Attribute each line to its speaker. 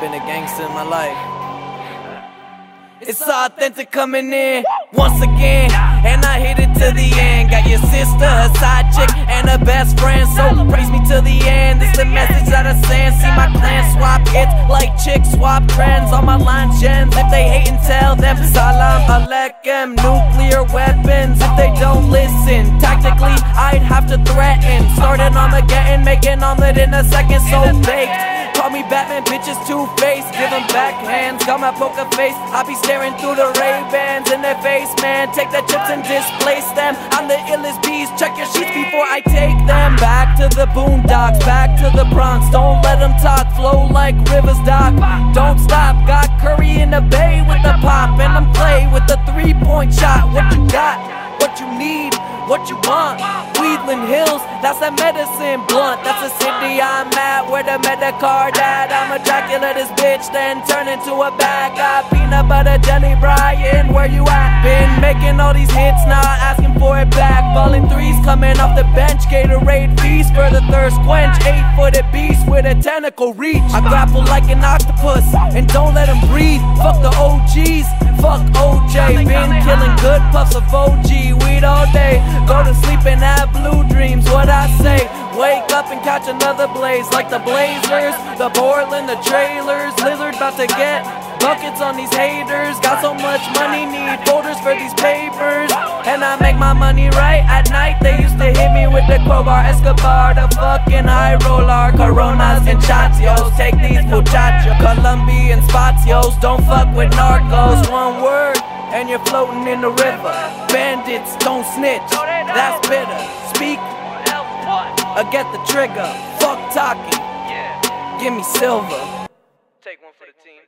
Speaker 1: been a gangster in my life. It's authentic coming in once again, and I hit it to the end. Got your sister, a side chick, the message that I send. See my clan swap hits like chick swap trends. On my line gens, if they hate and tell them salam aleikum. Nuclear weapons if they don't listen. Tactically, I'd have to threaten. Started Armageddon, making omelet in a second, so baked. Call me Batman, bitches two face. Give them backhands, got my poker face. I be staring through the Ray Bans in their face, man. Take the chips and displace them. I'm the illest beast. Check your sheets before I take them. Back to the boom the Bronx. Don't let them talk, flow like rivers dock. Don't stop, got Curry in the bay with the pop, and I'm Klay with the three point shot. What you got? What you need? What you want? Woodland Hills, that's a medicine blunt. That's a city I'm at where the Medicard at. I'm a Dracula, this bitch, then turn into a bag. Got peanut butter jelly, Brian, where you at? Been making all these hits, now asking for it back. Balling threes coming off the bench, Gatorade feast for the thirst quench. Eight footed beast with a tentacle reach. I grapple like an octopus and don't let him breathe. Fuck the OGs, fuck OJ. Been killing good puffs of OG weed all day. Go to sleep and have blue dreams. What I say? Wake up and catch another blaze like the Blazers, the Portland, the trailers. Lillard about to get buckets on these haters. Got so much money, need folders for these papers. And I make my money right at night. They used to hit me with the crowbar, Escobar, the fucking high roller, Coronas and Chatios. Take these muchachos, Colombian spotios. Don't fuck with narcos. One word and you're floating in the river. Bandits don't snitch, that's bitter. Speak or get the trigger. Fuck talking, give me silver.
Speaker 2: Take one for the team.